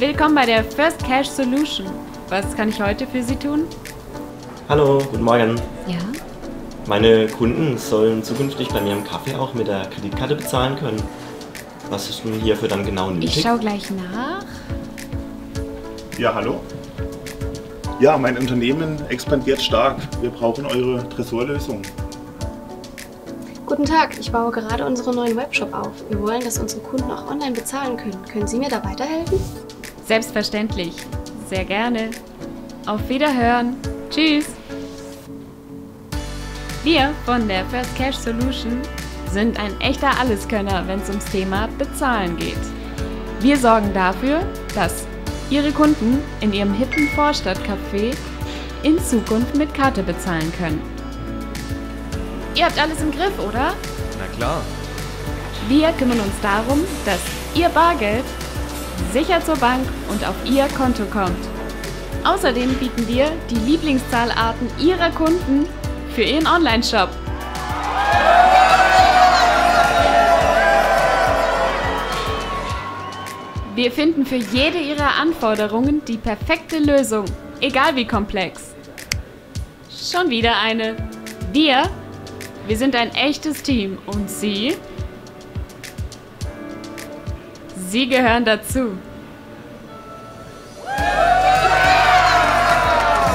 Willkommen bei der First Cash Solution. Was kann ich heute für Sie tun? Hallo, guten Morgen. Ja? Meine Kunden sollen zukünftig bei mir im Kaffee auch mit der Kreditkarte bezahlen können. Was ist nun hierfür dann genau nötig? Ich schau gleich nach. Ja, hallo? Ja, mein Unternehmen expandiert stark. Wir brauchen eure Tresorlösung. Guten Tag, ich baue gerade unseren neuen Webshop auf. Wir wollen, dass unsere Kunden auch online bezahlen können. Können Sie mir da weiterhelfen? Selbstverständlich. Sehr gerne. Auf Wiederhören. Tschüss. Wir von der First Cash Solution sind ein echter Alleskönner, wenn es ums Thema Bezahlen geht. Wir sorgen dafür, dass Ihre Kunden in Ihrem hippen Vorstadtcafé in Zukunft mit Karte bezahlen können. Ihr habt alles im Griff, oder? Na klar. Wir kümmern uns darum, dass Ihr Bargeld sicher zur Bank und auf Ihr Konto kommt. Außerdem bieten wir die Lieblingszahlarten Ihrer Kunden für Ihren Online-Shop. Wir finden für jede Ihrer Anforderungen die perfekte Lösung, egal wie komplex. Schon wieder eine. Wir, wir sind ein echtes Team und Sie? Sie gehören dazu.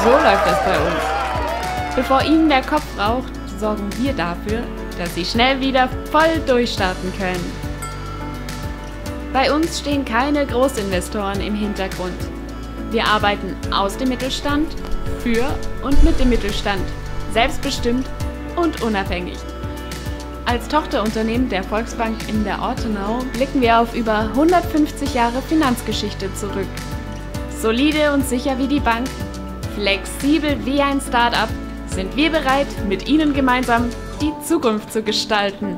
So läuft das bei uns. Bevor Ihnen der Kopf raucht, sorgen wir dafür, dass Sie schnell wieder voll durchstarten können. Bei uns stehen keine Großinvestoren im Hintergrund. Wir arbeiten aus dem Mittelstand, für und mit dem Mittelstand, selbstbestimmt und unabhängig. Als Tochterunternehmen der Volksbank in der Ortenau blicken wir auf über 150 Jahre Finanzgeschichte zurück. Solide und sicher wie die Bank, flexibel wie ein Start-up, sind wir bereit, mit Ihnen gemeinsam die Zukunft zu gestalten.